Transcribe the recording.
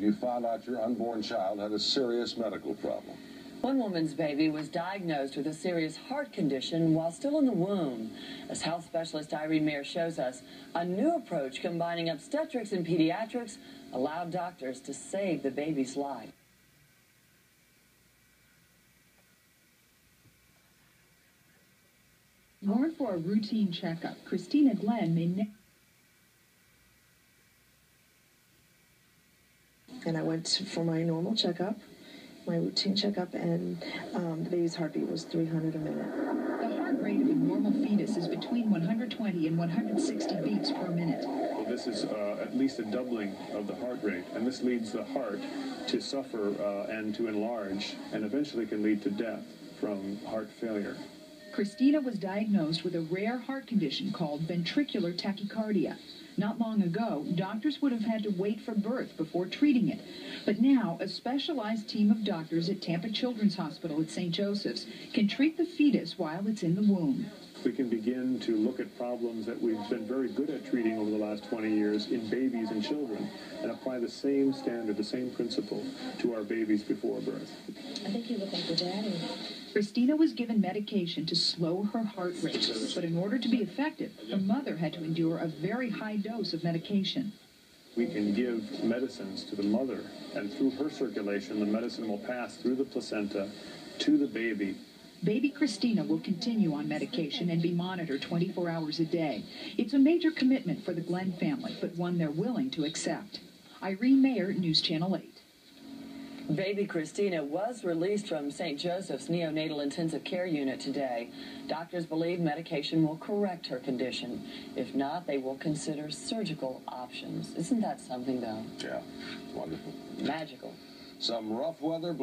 You found out your unborn child had a serious medical problem. One woman's baby was diagnosed with a serious heart condition while still in the womb. As health specialist Irene Maher shows us, a new approach combining obstetrics and pediatrics allowed doctors to save the baby's life. Born for a routine checkup, Christina Glenn may and I went for my normal checkup, my routine checkup, and um, the baby's heartbeat was 300 a minute. the heart rate of a normal fetus is between 120 and 160 beats per minute. Well, this is uh, at least a doubling of the heart rate, and this leads the heart to suffer uh, and to enlarge, and eventually can lead to death from heart failure. Christina was diagnosed with a rare heart condition called ventricular tachycardia. Not long ago, doctors would have had to wait for birth before treating it. But now, a specialized team of doctors at Tampa Children's Hospital at St. Joseph's can treat the fetus while it's in the womb. We can begin to look at problems that we've been very good at treating over the last 20 years in babies and children and apply the same standard, the same principle to our babies before birth. I think you look like your daddy. Christina was given medication to slow her heart rate, but in order to be effective, her mother had to endure a very high dose of medication. We can give medicines to the mother, and through her circulation, the medicine will pass through the placenta to the baby Baby Christina will continue on medication and be monitored 24 hours a day. It's a major commitment for the Glenn family, but one they're willing to accept. Irene Maher, News Channel 8. Baby Christina was released from St. Joseph's Neonatal Intensive Care Unit today. Doctors believe medication will correct her condition. If not, they will consider surgical options. Isn't that something, though? Yeah, wonderful. Magical. Some rough weather.